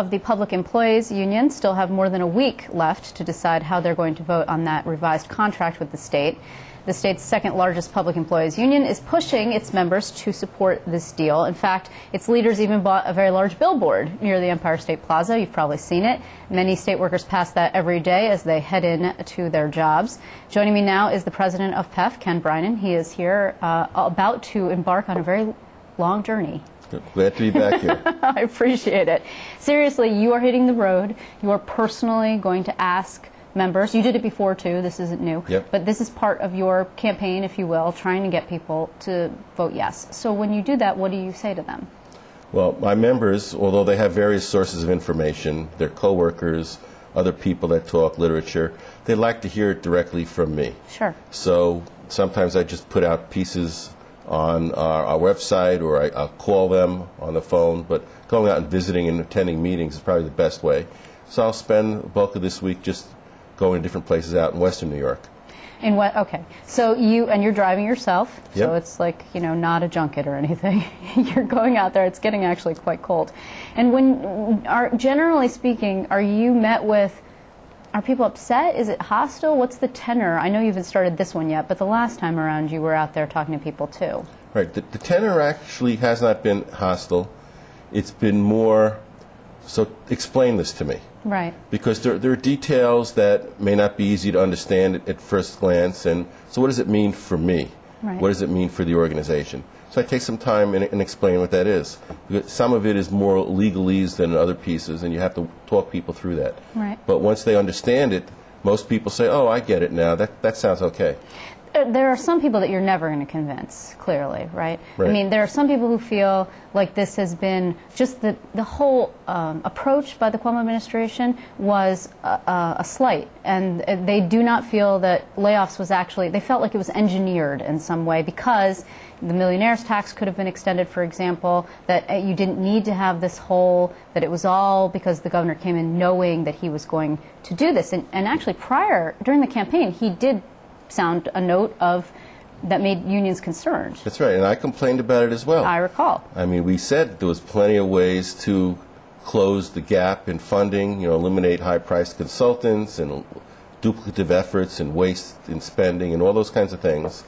of the Public Employees Union still have more than a week left to decide how they're going to vote on that revised contract with the state. The state's second largest public employees union is pushing its members to support this deal. In fact, its leaders even bought a very large billboard near the Empire State Plaza. You've probably seen it. Many state workers pass that every day as they head in to their jobs. Joining me now is the president of PEF, Ken Brynien. He is here uh, about to embark on a very long journey. Glad to be back here. I appreciate it. Seriously, you are hitting the road. You are personally going to ask members. You did it before too. This isn't new. Yep. But this is part of your campaign, if you will, trying to get people to vote yes. So when you do that, what do you say to them? Well, my members, although they have various sources of information, their coworkers, other people that talk literature, they like to hear it directly from me. Sure. So sometimes I just put out pieces on our, our website or I, I'll call them on the phone, but going out and visiting and attending meetings is probably the best way. So I'll spend the bulk of this week just going to different places out in Western New York. In what? Okay. So you and you're driving yourself. So it's like you know not a junket or anything. you're going out there. It's getting actually quite cold. And when are generally speaking, are you met with? Are people upset? Is it hostile? What's the tenor? I know you haven't started this one yet, but the last time around you were out there talking to people too. Right. The, the tenor actually has not been hostile. It's been more, so explain this to me. Right. Because there, there are details that may not be easy to understand at, at first glance. And so, what does it mean for me? Right. What does it mean for the organization? So, I take some time and, and explain what that is. Because some of it is more legalese than other pieces, and you have to talk people through that. Right. But once they understand it, most people say, "Oh, I get it now. That that sounds okay." There are some people that you're never going to convince, clearly, right? I mean, there are some people who feel like this has been just the, the whole um, approach by the Cuomo administration was a, a, slight. And they do not feel that layoffs was actually, they felt like it was engineered in some way because the millionaire's tax could have been extended, for example, that uh, you didn't need to have this whole, that it was all because the governor came in knowing that he was going to do this. And, and actually, prior, during the campaign, he did sound a note of that made unions concerned. That's right, and I complained about it as well. I recall. I mean, we said there was plenty of ways to close the gap in funding, you know, eliminate high-priced consultants and duplicative efforts and waste in spending and all those kinds of things.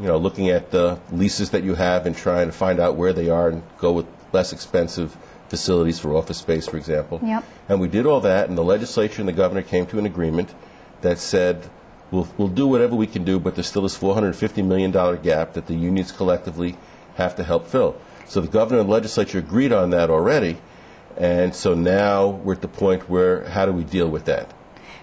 You know, looking at the leases that you have and trying to find out where they are and go with less expensive facilities for office space, for example. Yep. And we did all that, and the legislature and the governor came to an agreement that said, we'll, we'll do whatever we can do, but there's still this $450 million gap that the unions collectively have to help fill. So the governor and legislature agreed on that already, and so now we're at the point where how do we deal with that?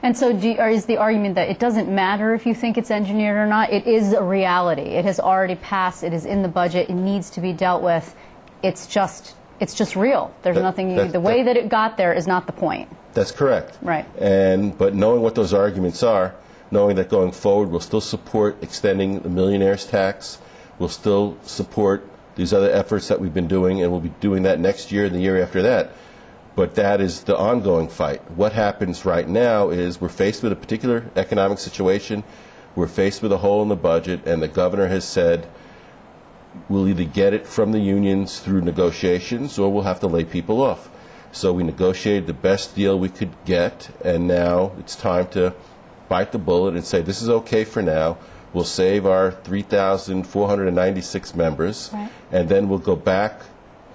And so, do you, is the argument that it doesn't matter if you think it's engineered or not? It is a reality. It has already passed. It is in the budget. It needs to be dealt with. It's just, it's just real. There's That- nothing. You, that- the way that- that it got there is not the point. That's correct. Right. And but knowing what those arguments are, knowing that going forward we'll still support extending the millionaires tax, we'll still support these other efforts that we've been doing, and we'll be doing that next year and the year after that. But that is the ongoing fight. What happens right now is we're faced with a particular economic situation. We're faced with a hole in the budget, and the governor has said we'll either get it from the unions through negotiations or we'll have to lay people off. So we negotiated the best deal we could get, and now it's time to bite the bullet and say this is okay for now. We'll save our 3,496 members, Right. and then we'll go back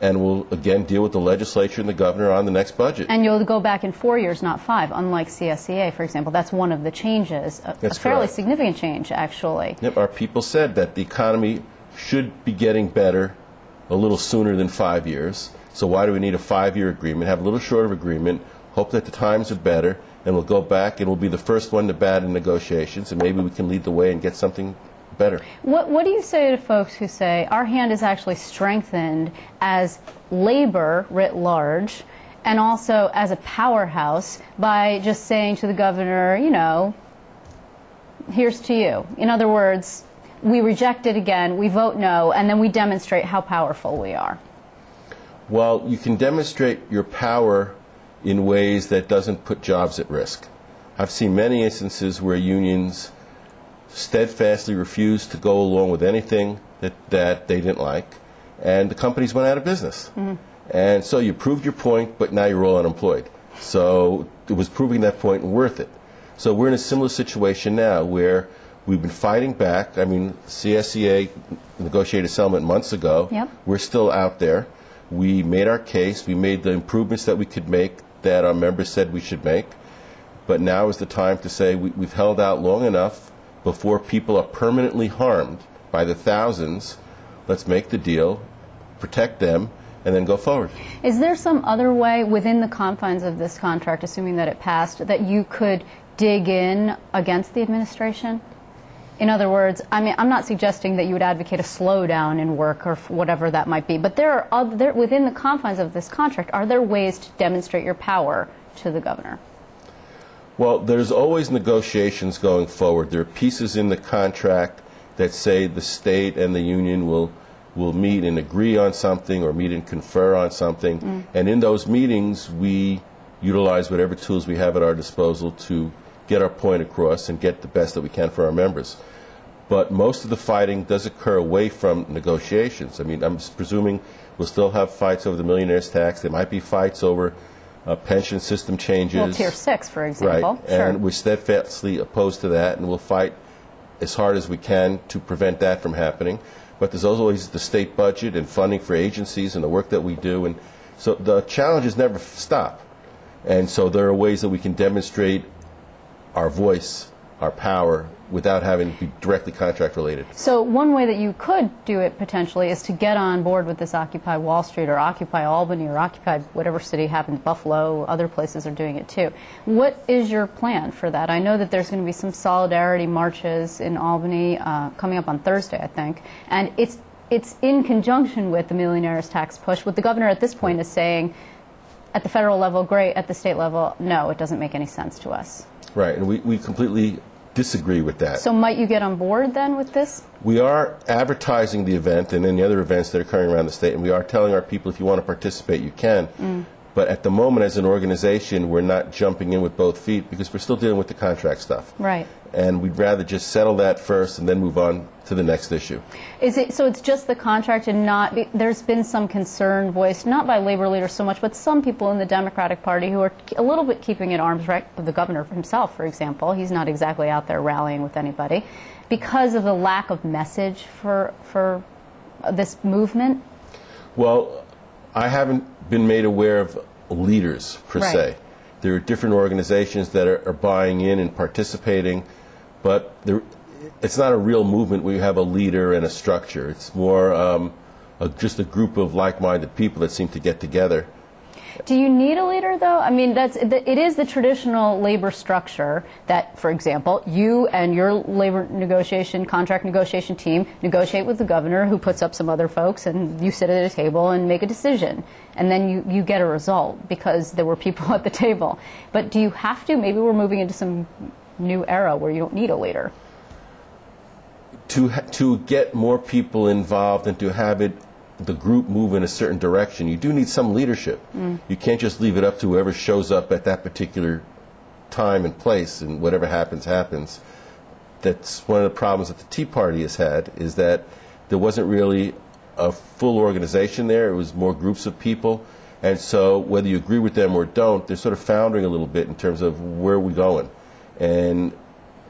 and we'll again deal with the legislature and the governor on the next budget. And you'll go back in four years, not five, unlike CSEA, for example. That's one of the changes. A, a fairly correct. significant change, actually. Yep, our people said that the economy should be getting better a little sooner than five years. So why do we need a five-year agreement? Have a little shorter agreement. Hope that the times are better, and we'll go back and we'll be the first one to bat in negotiations, and maybe we can lead the way and get something better. What, what do you say to folks who say our hand is actually strengthened as labor writ large and also as a powerhouse by just saying to the governor, you know, here's to you? In other words, we reject it again, we vote no, and then we demonstrate how powerful we are. Well, you can demonstrate your power in ways that doesn't put jobs at risk. I've seen many instances where unions steadfastly refused to go along with anything that, that they didn't like, and the companies went out of business. Mm-hmm. And so you proved your point, but now you're all unemployed. So it was proving that point worth it. So we're in a similar situation now where we've been fighting back. I mean, CSEA negotiated a settlement months ago. Yep. We're still out there. We made our case. We made the improvements that we could make that our members said we should make. But now is the time to say we, we've held out long enough before people are permanently harmed by the thousands. Let's make the deal, protect them, and then go forward. Is there some other way within the confines of this contract, assuming that it passed, that you could dig in against the administration? In other words, I mean, I'm not suggesting that you would advocate a slowdown in work or whatever that might be, but there are other, within the confines of this contract, are there ways to demonstrate your power to the governor? Well, there's always negotiations going forward. There are pieces in the contract that say the state and the union will will meet and agree on something or meet and confer on something. Mm. And in those meetings, we utilize whatever tools we have at our disposal to get our point across and get the best that we can for our members. But most of the fighting does occur away from negotiations. I mean, I'm presuming we'll still have fights over the millionaire's tax. There might be fights over uh, pension system changes. Well, tier six, for example. Right, Sure. and we're steadfastly opposed to that, and we'll fight as hard as we can to prevent that from happening. But there's always the state budget and funding for agencies and the work that we do, and so the challenges never stop. And so there are ways that we can demonstrate our voice, our power, without having to be directly contract related. So one way that you could do it potentially is to get on board with this Occupy Wall Street or Occupy Albany or Occupy whatever city happens, Buffalo, other places are doing it too. What is your plan for that? I know that there's going to be some solidarity marches in Albany uh, coming up on Thursday, I think, and it's it's in conjunction with the millionaires tax push. What the governor at this point is saying, at the federal level, great. At the state level, no, it doesn't make any sense to us. Right, and we, we completely disagree with that. So might you get on board then with this? We are advertising the event and any other events that are occurring around the state, and we are telling our people if you want to participate, you can. Mm. But at the moment, as an organization, we're not jumping in with both feet because we're still dealing with the contract stuff. Right. And we'd rather just settle that first and then move on to the next issue. Is it so? It's just the contract, and not. There's been some concern voiced, not by labor leaders so much, but some people in the Democratic Party who are a little bit keeping at arm's length with the governor himself, for example. He's not exactly out there rallying with anybody because of the lack of message for for this movement. Well, I haven't been made aware of leaders per Right. se. There are different organizations that are, are buying in and participating, but there, it's not a real movement where you have a leader and a structure. It's more um, a, just a group of like-minded people that seem to get together. Do you need a leader, though? I mean, that's it is the traditional labor structure that, for example, you and your labor negotiation, contract negotiation team negotiate with the governor, who puts up some other folks, and you sit at a table and make a decision, and then you, you get a result because there were people at the table. But do you have to? Maybe we're moving into some new era where you don't need a leader. to to get more people involved and to have it the group move in a certain direction, you do need some leadership. Mm. You can't just leave it up to whoever shows up at that particular time and place, and whatever happens happens. That's one of the problems that the Tea Party has had is that there wasn't really a full organization there. It was more groups of people, and so whether you agree with them or don't, they're sort of foundering a little bit in terms of where are we going, and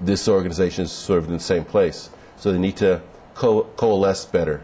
this organization is sort of in the same place. So they need to co- coalesce better